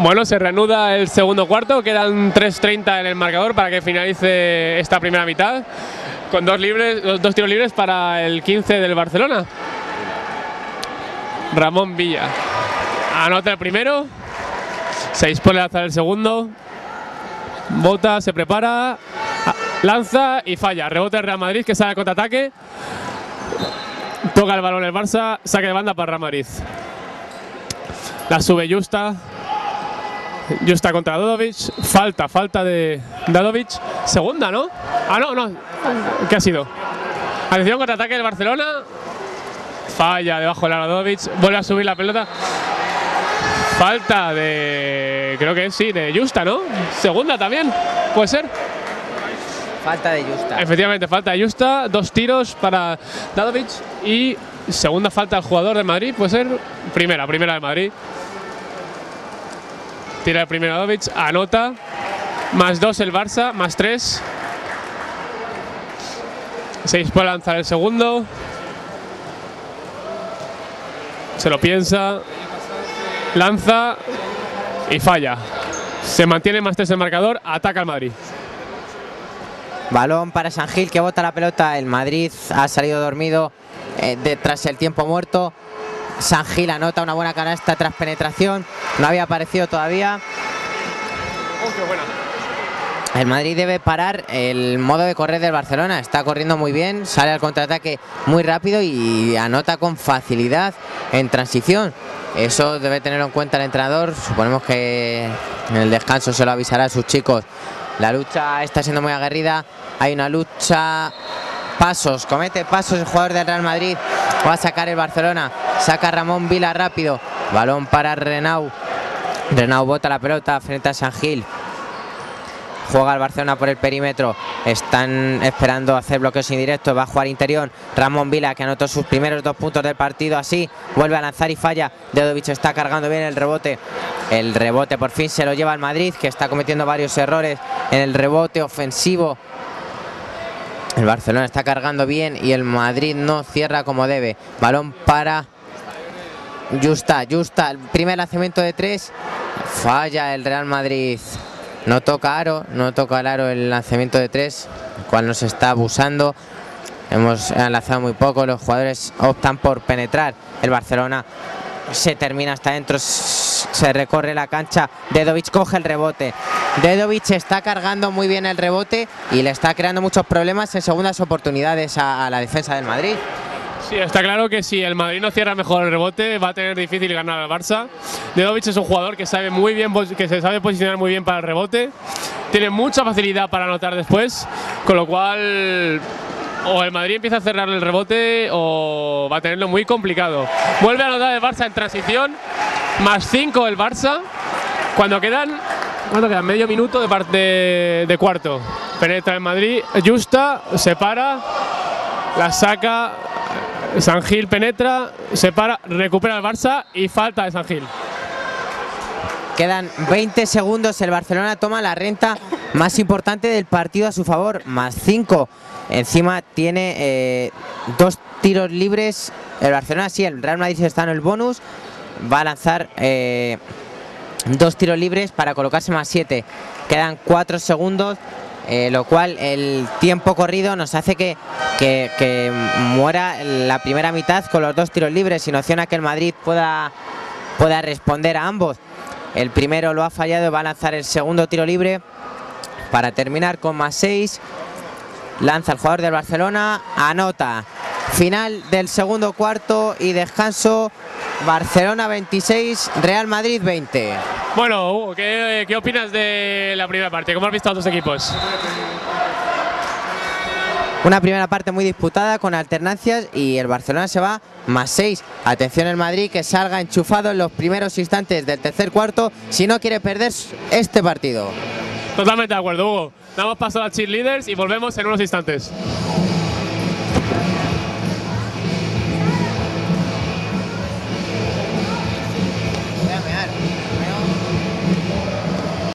Bueno, se reanuda el segundo cuarto, quedan 3.30 en el marcador para que finalice esta primera mitad, con dos, libres, dos tiros libres para el 15 del Barcelona. Ramón Villa anota el primero, se dispone a lanzar el segundo, Bota, se prepara, lanza y falla. Rebote el Real Madrid que sale al contraataque. Toca el balón el Barça, saque de banda para Real Madrid. La sube Justa. Justa contra Dodovic. Falta, falta de Dadovic. Segunda, ¿no? Ah, no, no. ¿Qué ha sido? Atención, contraataque del Barcelona. Falla debajo de la Dadovic. Vuelve a subir la pelota. Falta de. Creo que sí, de Justa, ¿no? Segunda también. ¿Puede ser? Falta de Justa. Efectivamente, falta de Justa. Dos tiros para Dadovic. Y segunda falta al jugador de Madrid. Puede ser primera, primera de Madrid. Tira el primero Dadovic. Anota. Más dos el Barça. Más tres. Se dispone a lanzar el segundo. Se lo piensa. Lanza y falla. Se mantiene más tres el marcador. Ataca al Madrid. Balón para San Gil que bota la pelota. El Madrid ha salido dormido eh, tras el tiempo muerto. San Gil anota una buena canasta tras penetración. No había aparecido todavía. El Madrid debe parar el modo de correr del Barcelona. Está corriendo muy bien, sale al contraataque muy rápido y anota con facilidad en transición. Eso debe tenerlo en cuenta el entrenador. Suponemos que en el descanso se lo avisará a sus chicos. La lucha está siendo muy aguerrida. Hay una lucha. Pasos, comete pasos el jugador del Real Madrid. Va a sacar el Barcelona. Saca Ramón Vila rápido. Balón para Renau. Renau bota la pelota frente a San Gil. Juega el Barcelona por el perímetro. Están esperando hacer bloqueos indirectos. Va a jugar interior. Ramón Vila que anotó sus primeros dos puntos del partido. Así vuelve a lanzar y falla. Dedovic está cargando bien el rebote. El rebote por fin se lo lleva al Madrid que está cometiendo varios errores en el rebote ofensivo. El Barcelona está cargando bien y el Madrid no cierra como debe. Balón para Justa. Justa. El primer lanzamiento de tres. Falla el Real Madrid. No toca aro, no toca el aro el lanzamiento de tres, el cual nos está abusando. Hemos lanzado muy poco, los jugadores optan por penetrar. El Barcelona se termina hasta adentro, se recorre la cancha. Dedovic coge el rebote. Dedovic está cargando muy bien el rebote y le está creando muchos problemas en segundas oportunidades a, a la defensa del Madrid. Sí, está claro que si el Madrid no cierra mejor el rebote, va a tener difícil ganar al Barça. Dedovic es un jugador que sabe muy bien, que se sabe posicionar muy bien para el rebote. Tiene mucha facilidad para anotar después, con lo cual o el Madrid empieza a cerrar el rebote o va a tenerlo muy complicado. Vuelve a anotar el Barça en transición, más 5 el Barça, cuando quedan, cuando quedan medio minuto de, parte de cuarto. Penetra el Madrid, Justa, se para, la saca, San Gil penetra, se para, recupera el Barça y falta de San Gil. Quedan 20 segundos, el Barcelona toma la renta más importante del partido a su favor, más 5. Encima tiene eh, dos tiros libres, el Barcelona sí, el Real Madrid está en el bonus, va a lanzar eh, dos tiros libres para colocarse más 7. Quedan 4 segundos, eh, lo cual el tiempo corrido nos hace que, que, muera la primera mitad con los dos tiros libres y no opciona que el Madrid pueda, pueda responder a ambos. El primero lo ha fallado, va a lanzar el segundo tiro libre para terminar con más 6. Lanza el jugador del Barcelona, anota. Final del segundo cuarto y descanso. Barcelona 26, Real Madrid 20. Bueno, Hugo, ¿qué, ¿qué, opinas de la primera parte? ¿Cómo has visto a los dos equipos? Una primera parte muy disputada con alternancias y el Barcelona se va más 6. Atención el Madrid que salga enchufado en los primeros instantes del tercer cuarto si no quiere perder este partido. Totalmente de acuerdo, Hugo. Damos paso a cheerleaders y volvemos en unos instantes.